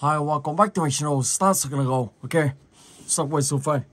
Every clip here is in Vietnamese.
Hi, welcome back to my channel. Start gonna go. Okay, Subway so Okay,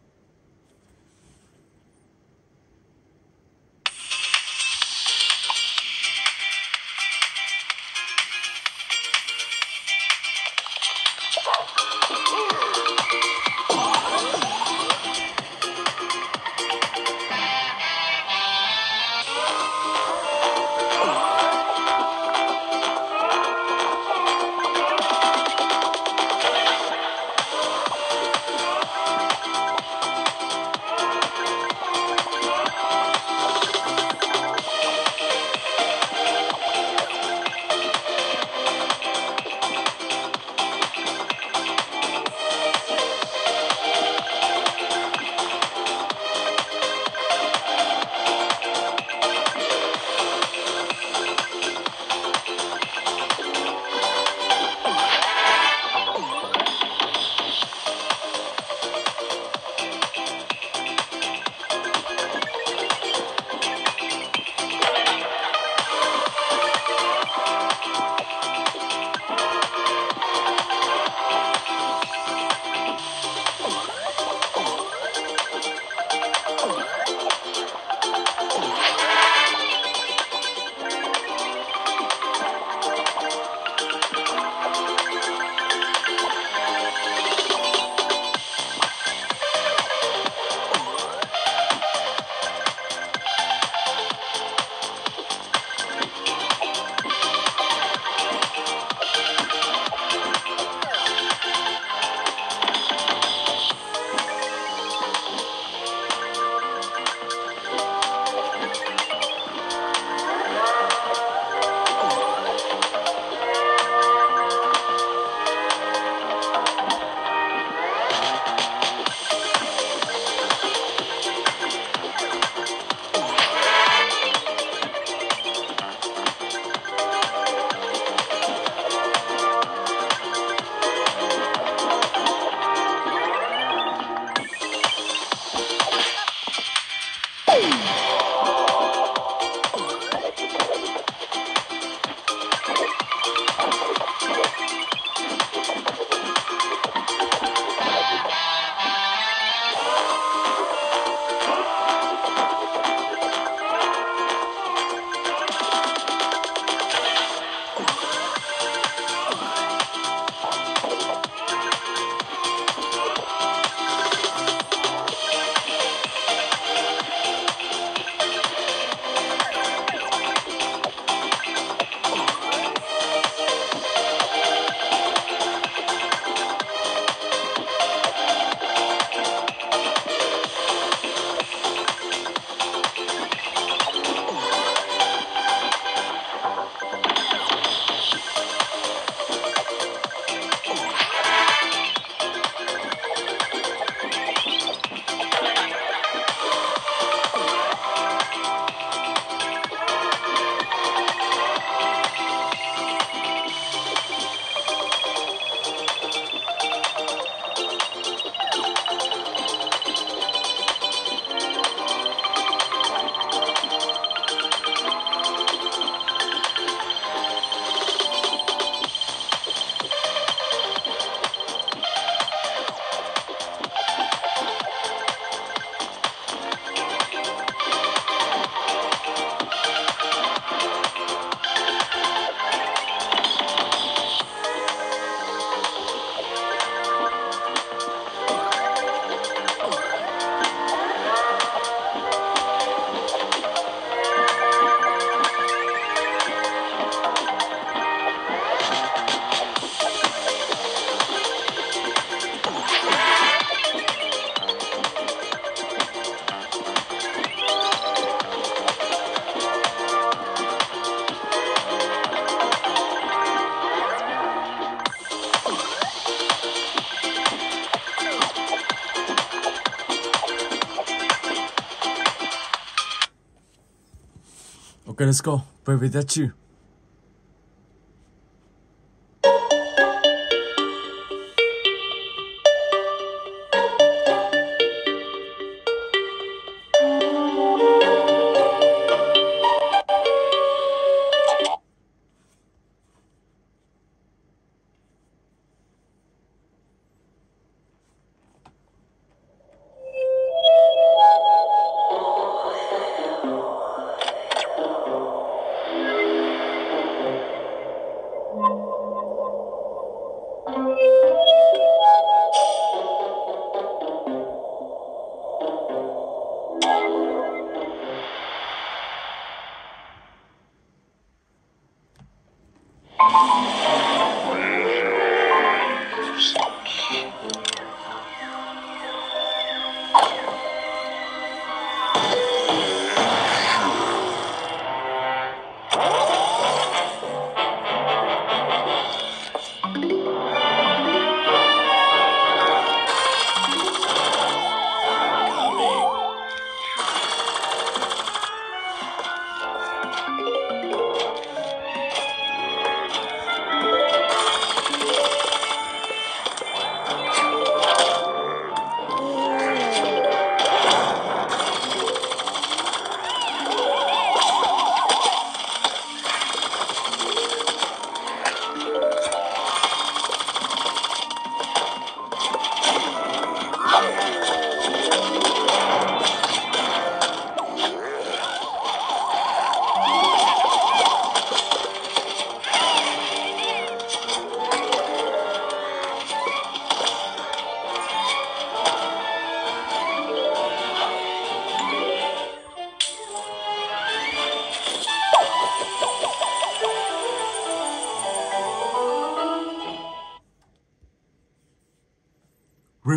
let's go. Baby, that's you.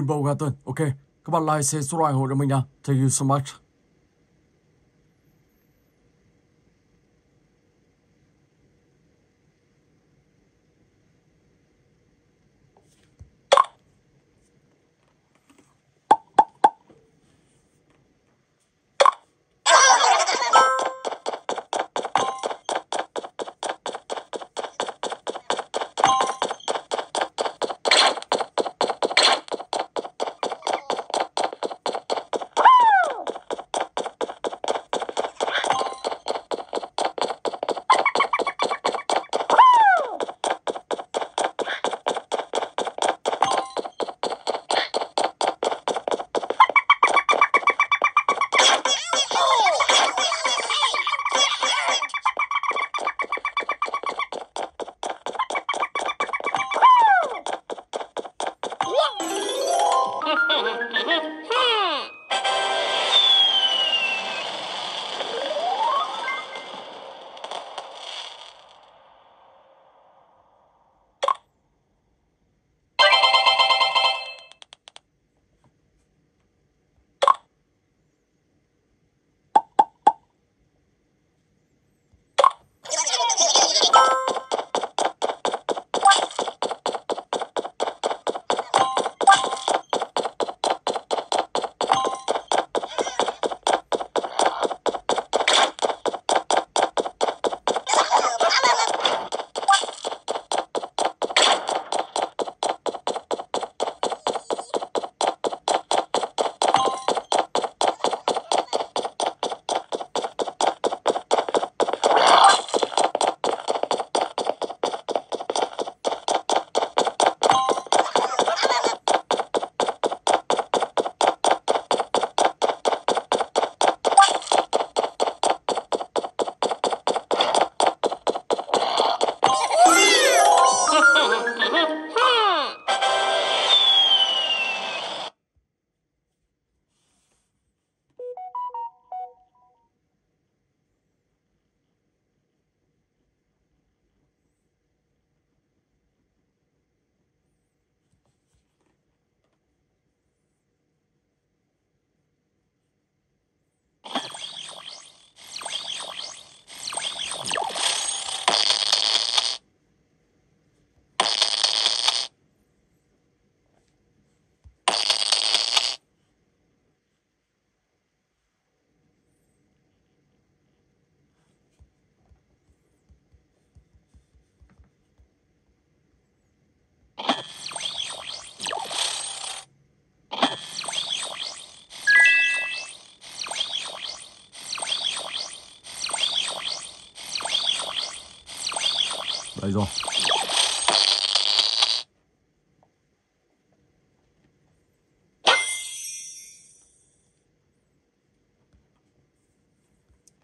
Rainbow Garden, ok. Các bạn like, share, subscribe ủng hộ cho mình nha. Thank you so much.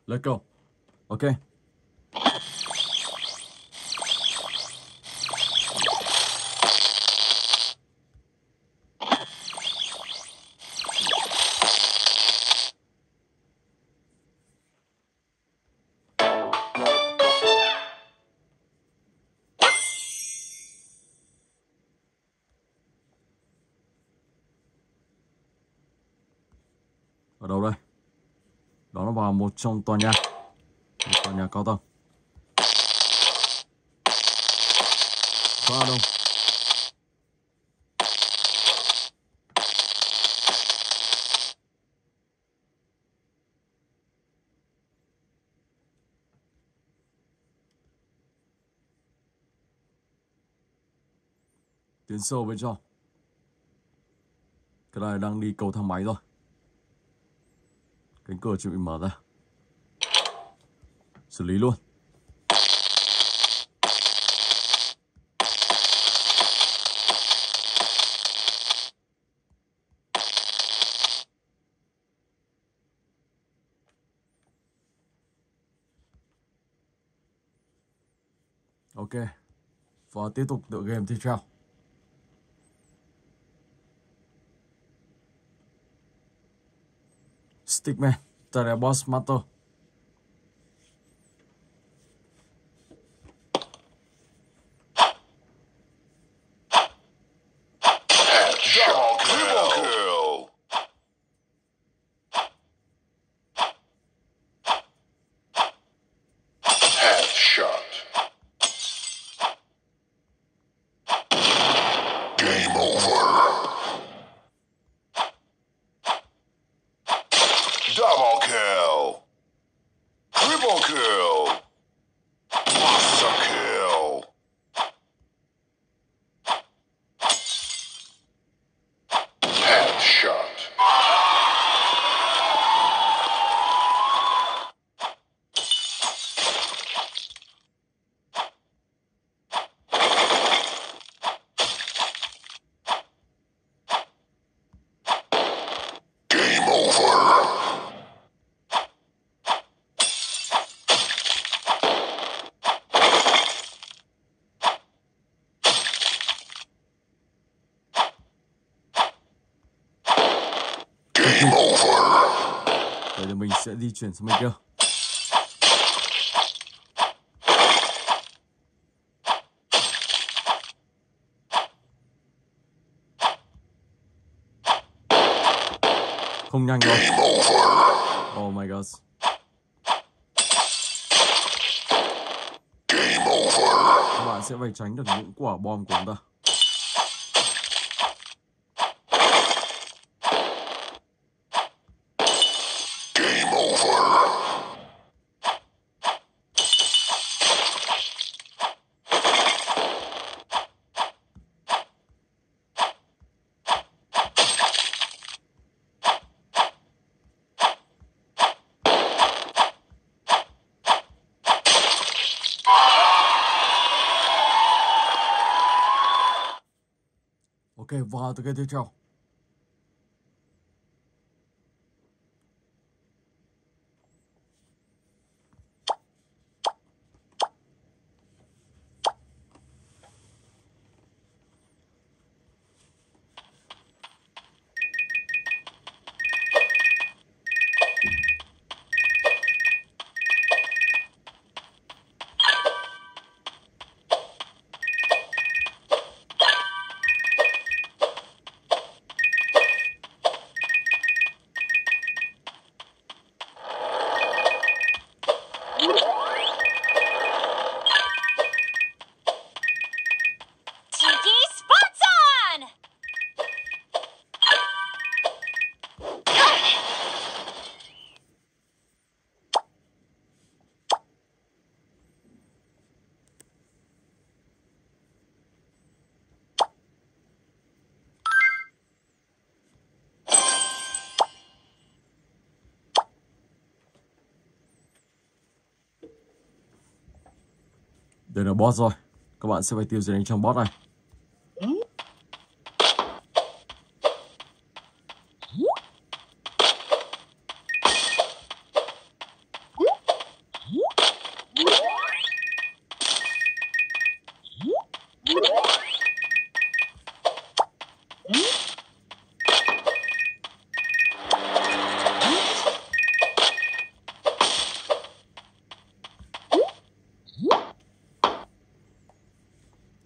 Let's go. Okay. Một trong tòa nhà. Một tòa nhà cao tầng. Khóa đâu? Tiến sâu bên trong. Cái này đang đi cầu thang máy rồi. Cánh cửa chuẩn bị mở ra. Xử lý luôn. Ok. Và tiếp tục tựa game tiếp theo. Stickman, tare boss mato. Thì mình sẽ di chuyển sang bên kia. Không nhanh đâu. Game over. Oh my god. Game over. Các bạn sẽ phải tránh được những quả bom của chúng ta. Ok, vào từ cái tiếp theo. Đây là boss rồi. Các bạn sẽ phải tiêu diệt anh trong boss này.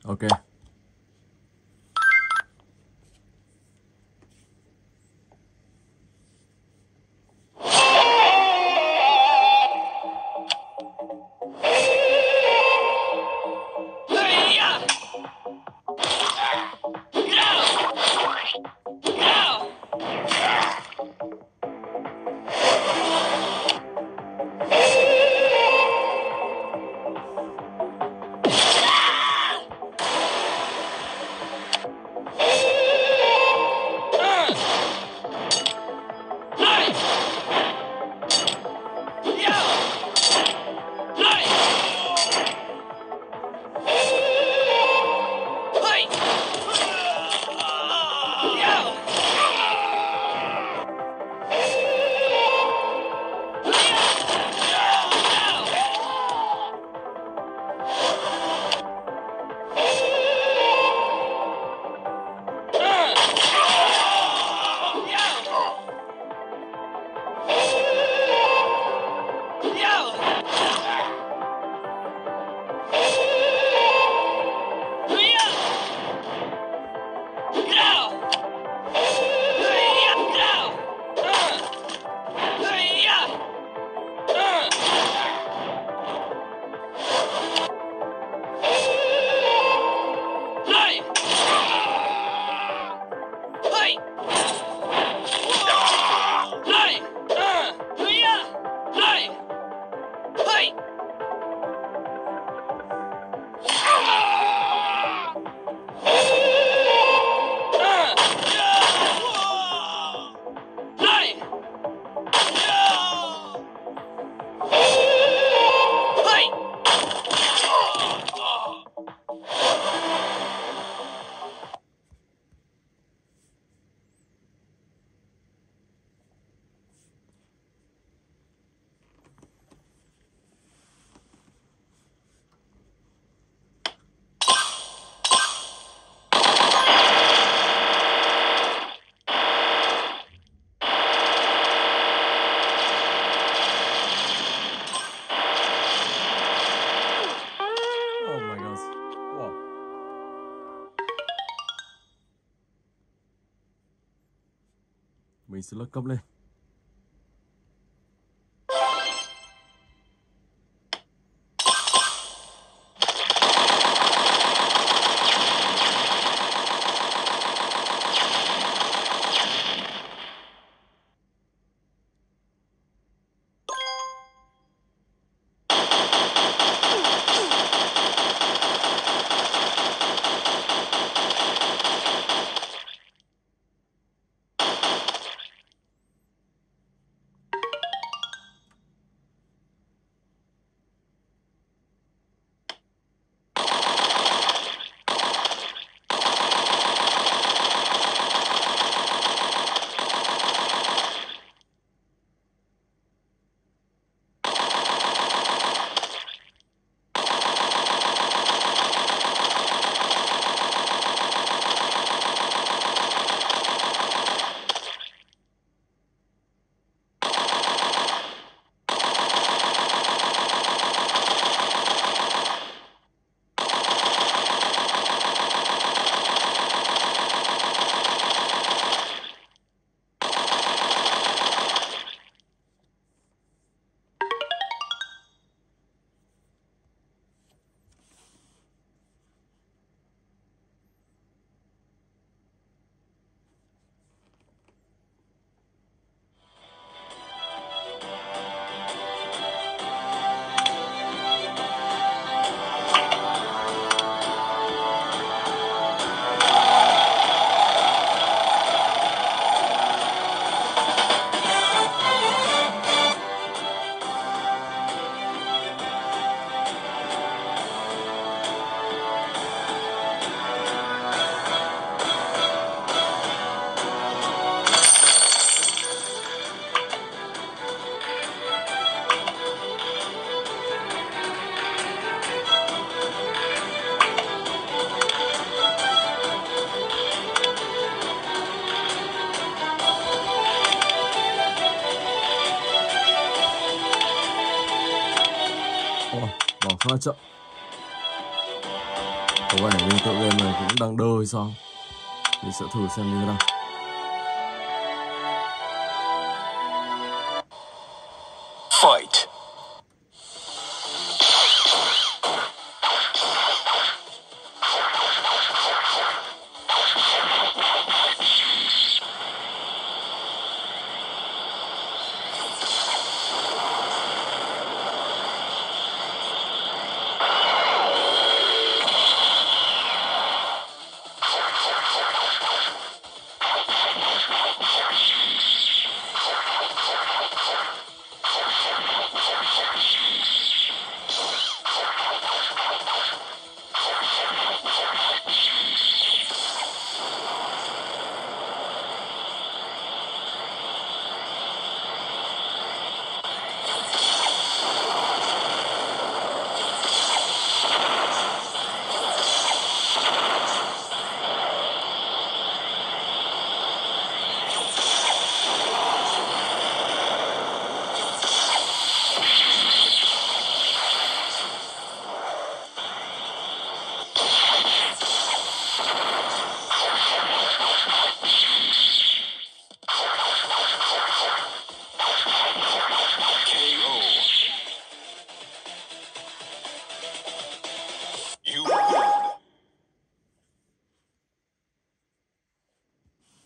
Ok, sẽ nâng cấp lên. Bỏ chậm Có vẻ như tựa game này cũng đang đơ hay sao? Mình sẽ thử xem như thế nào.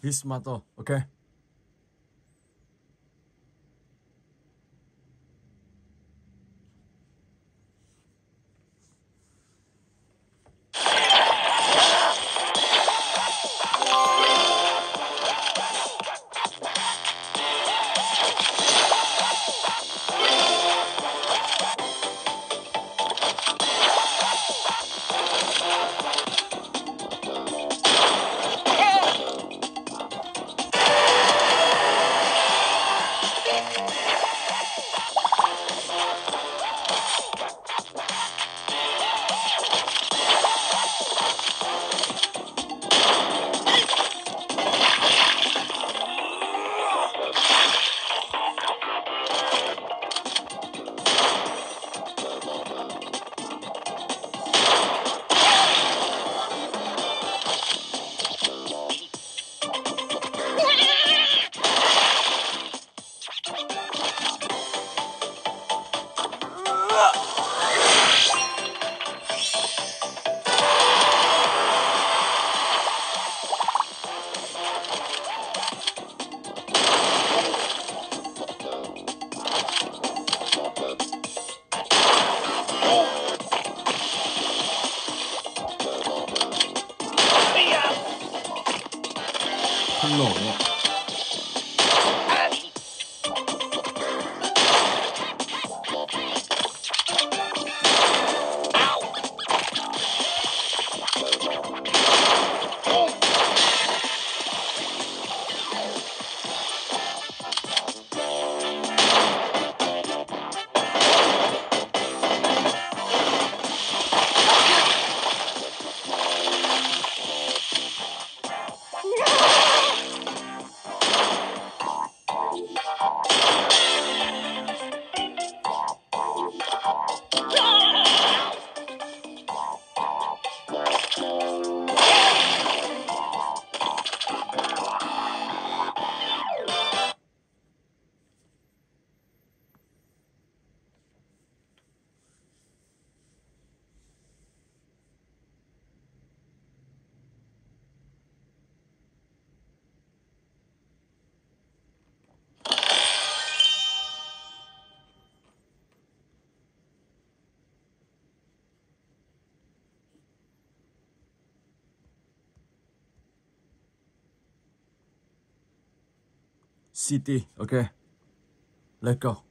Hismato, ok không City ok let's go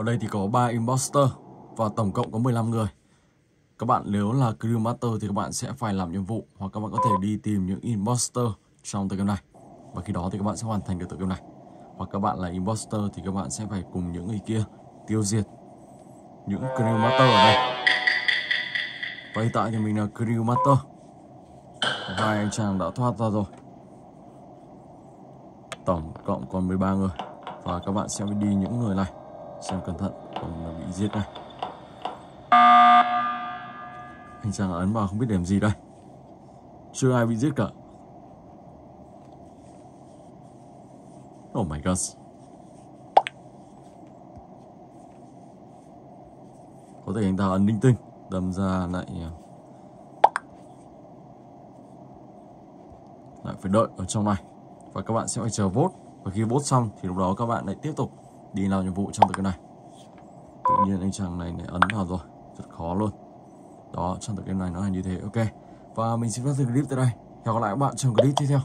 Ở đây thì có 3 imposter và tổng cộng có 15 người. Các bạn nếu là Crew Master thì các bạn sẽ phải làm nhiệm vụ hoặc các bạn có thể đi tìm những imposter trong tựa game này. Và khi đó thì các bạn sẽ hoàn thành được tựa game này. Hoặc các bạn là imposter thì các bạn sẽ phải cùng những người kia tiêu diệt những Crew Master ở đây. Và hiện tại thì mình là Crew Master. Hai anh chàng đã thoát ra rồi. Tổng cộng còn 13 người. Và các bạn sẽ đi những người này xem cẩn thận. Còn bị giết này anh chàng ấn vào không biết điểm gì đây. Chưa ai bị giết cả. Oh my god có thể anh ta ấn linh tinh, đâm ra lại ờ, lại phải đợi ở trong này. Và các bạn sẽ phải chờ vốt và khi vốt xong thì lúc đó các bạn lại tiếp tục đi làm nhiệm vụ trong tờ cái này. Tự nhiên anh chàng này lại ấn vào rồi. Rất khó luôn. Đó, trong tờ game này nó là như thế. Ok. Và mình xin phép dừng clip tại đây. Hẹn gặp lại các bạn trong clip tiếp theo.